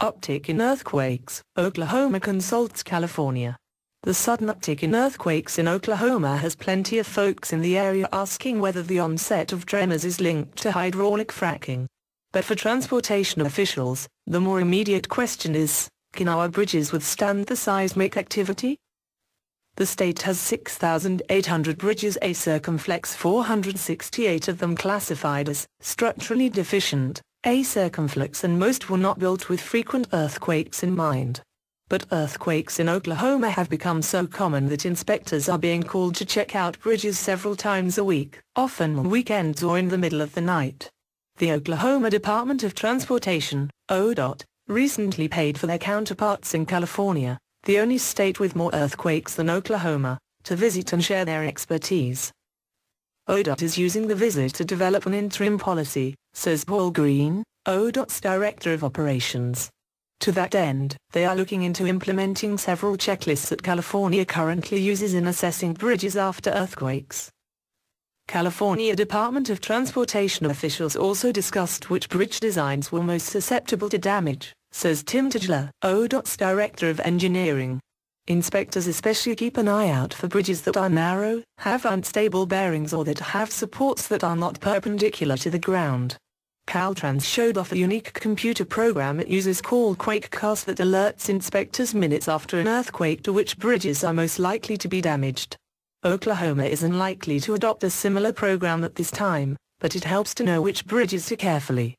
Uptick in earthquakes, Oklahoma consults California. The sudden uptick in earthquakes in Oklahoma has plenty of folks in the area asking whether the onset of tremors is linked to hydraulic fracking. But for transportation officials, the more immediate question is, can our bridges withstand the seismic activity? The state has 6,800 bridges a circumflex 468 of them classified as structurally deficient, a circumflex and most were not built with frequent earthquakes in mind. But earthquakes in Oklahoma have become so common that inspectors are being called to check out bridges several times a week, often on weekends or in the middle of the night. The Oklahoma Department of Transportation, ODOT, recently paid for their counterparts in California, the only state with more earthquakes than Oklahoma, to visit and share their expertise. ODOT is using the visit to develop an interim policy, says Paul Green, ODOT's Director of Operations. To that end, they are looking into implementing several checklists that California currently uses in assessing bridges after earthquakes. California Department of Transportation officials also discussed which bridge designs were most susceptible to damage, says Tim Tegeler, ODOT's Director of Engineering. Inspectors especially keep an eye out for bridges that are narrow, have unstable bearings or that have supports that are not perpendicular to the ground. Caltrans showed off a unique computer program it uses called QuakeCast that alerts inspectors minutes after an earthquake to which bridges are most likely to be damaged. Oklahoma is unlikely to adopt a similar program at this time, but it helps to know which bridges to carefully